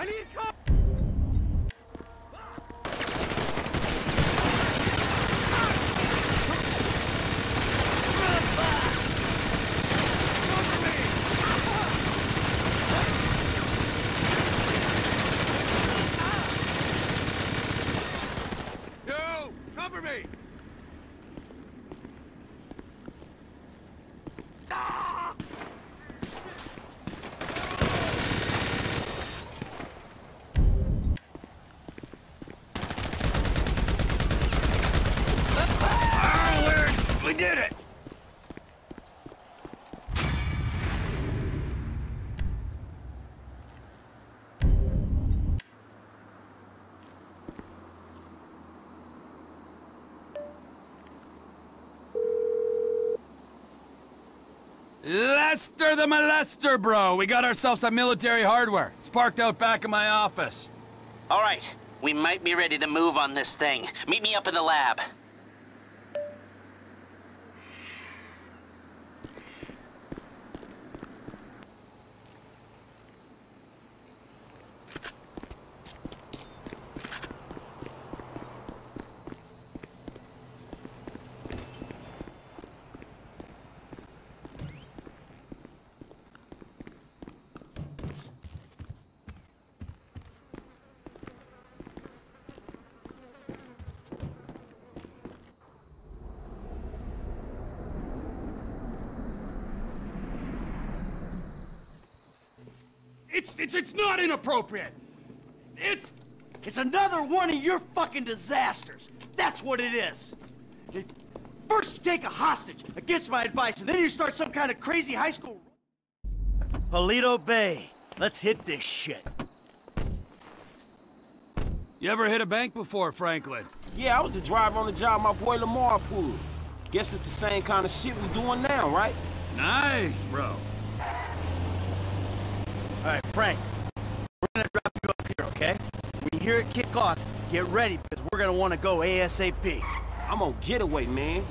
I need cover! Cover me! We did it! Lester the molester, bro. We got ourselves some military hardware. It's parked out back in my office. All right, we might be ready to move on this thing. Meet me up in the lab. It's, it's, it's not inappropriate. It's, It's another one of your fucking disasters. That's what it is. First you take a hostage against my advice, and then you start some kind of crazy high school... Paleto Bay. Let's hit this shit. you ever hit a bank before, Franklin? Yeah, I was the driver on the job my boy Lamar pulled. Guess it's the same kind of shit we're doing now, right? Nice, bro. All right, Frank. We're gonna drop you up here, okay? When you hear it kick off, get ready, because we're gonna want to go ASAP. I'm on getaway, man.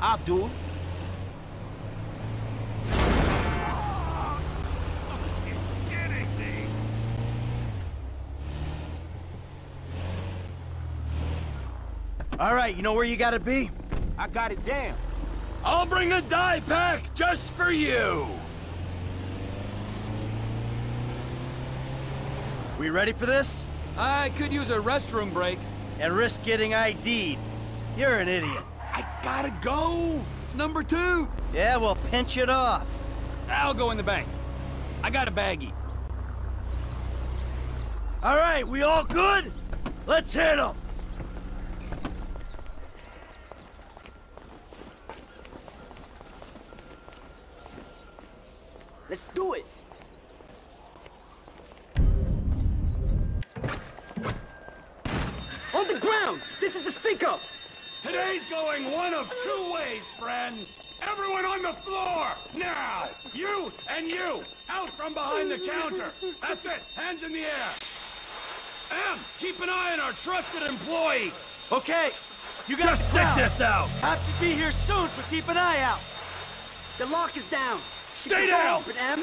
I'll do it. All right, you know where you gotta be? I got it down. I'll bring a dye pack just for you. We ready for this? I could use a restroom break. And risk getting ID'd. You're an idiot. I gotta go. It's number two. Yeah, well, pinch it off. I'll go in the bank. I got a baggie. All right, we all good? Let's hit 'em. Let's do it. Ground! This is a stick-up! Today's going one of two ways, friends. Everyone on the floor, now! You and you, out from behind the counter. That's it, hands in the air. M, keep an eye on our trusted employee. Okay, you got Just sit crowd. this out. Cops should be here soon, so keep an eye out. The lock is down. Stay Keep the door down. Open, M.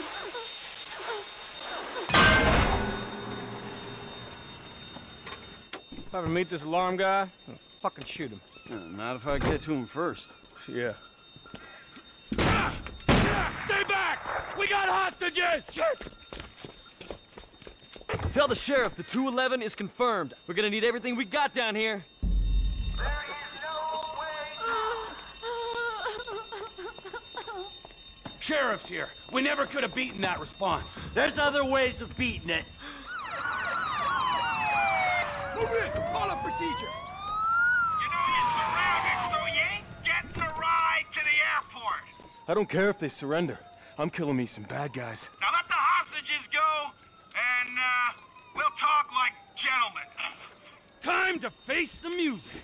If I ever meet this alarm guy, I'll fucking shoot him. not if I get to him first. Yeah. Ah, ah, Stay back! We got hostages! Tell the sheriff the 211 is confirmed. We're gonna need everything we got down here. Sheriff's here. We never could have beaten that response. There's other ways of beating it. Move in! Call up procedure! You know you're surrounded, so you ain't getting a ride to the airport. I don't care if they surrender. I'm killing me some bad guys. Now let the hostages go, and uh, we'll talk like gentlemen. Time to face the music.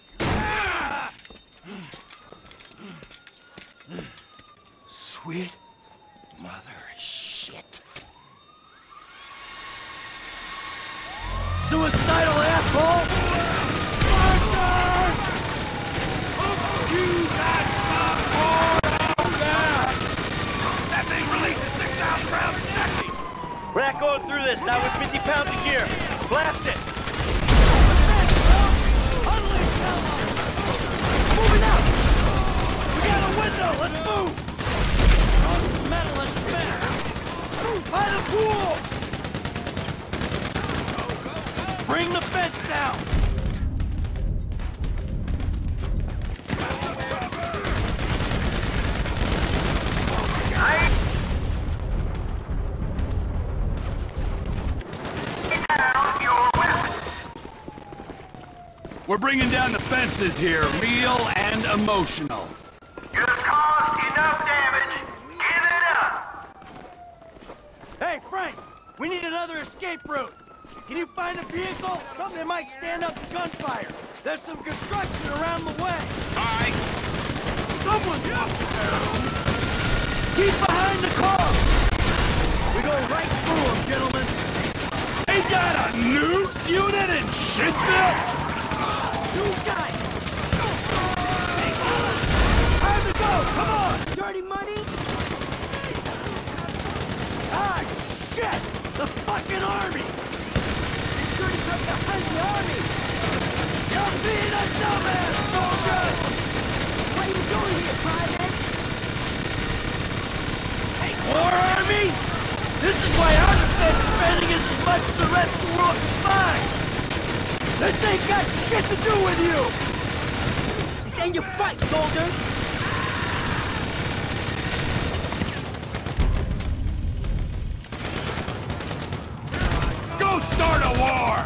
Sweet mother shit. Suicidal asshole! You got some more out! That thing releases 6,000 rounds a second! We're not going through this, not with 50 pounds of gear. We're bringing down the fences here, real and emotional. You've caused enough damage. Give it up. Hey, Frank! We need another escape route. Can you find a vehicle? Something that might stand up to gunfire. There's some construction around the way. Aye. Someone up Keep behind the car! We go right through them, gentlemen. They got a news unit in Shitsville? You guys! Time to go! Come on! Dirty money? Ah, shit! The fucking army! Dirty come behind the army! You're being a dumbass, soldier! What are you doing here, private? Hey, war army? This is why our defense spending is as much as the rest of the world combined! This ain't got shit to do with you! Stand your fight, soldier! Go start a war!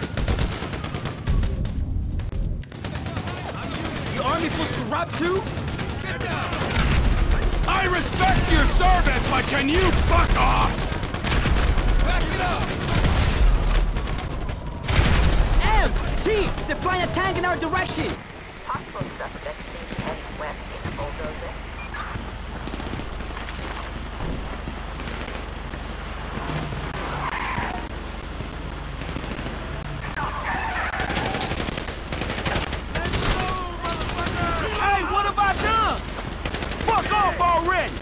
The army feels corrupt too? I respect your service, but can you fuck off? Back it up. They're flying a tank in our direction! West in bulldozer. Hey, what have I done? Fuck off already!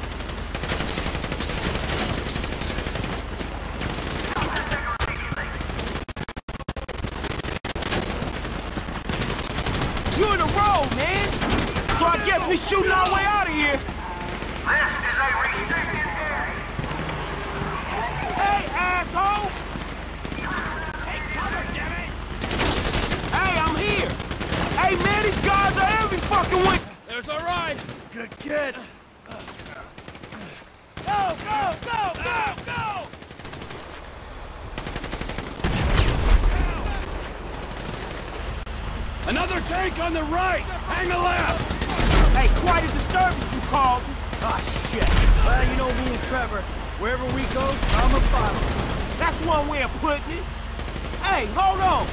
You're in a row, man! So I guess we shooting our way out of here! This is a restricted area. Hey, asshole! Take cover, dammit. Hey, I'm here! Hey, man, these guys are every fucking way! There's our ride. Good kid. Go, go, go, go, go! Another tank on the right! Hang a left! Hey, quite a disturbance you causing. Ah, shit. Well, you know me and Trevor. Wherever we go, I'm a follow. That's one way of putting it. Hey, hold on!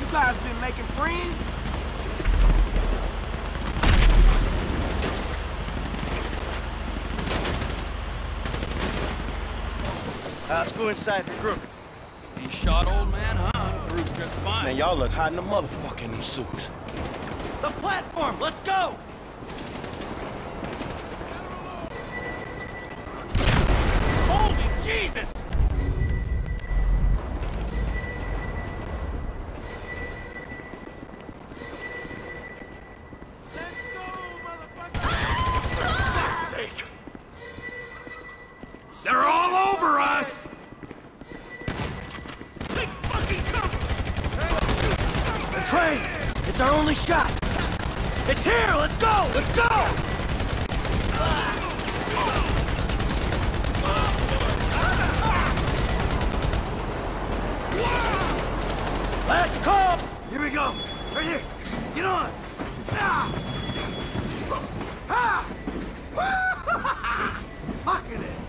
You guys been making friends? Uh, let's go inside the group. You shot old man, huh? Group just fine. Man, y'all look hot in the motherfucker in these suits. The platform, let's go! Holy Jesus! It's our only shot! It's here! Let's go! Let's go! Last call! Here we go! Right here! Get on! Ah! Ah! Fucking it!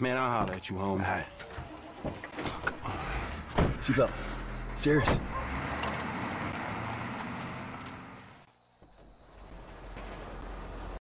Man, I'll holler at you, homie. All right. Oh, Seatbelt. Serious.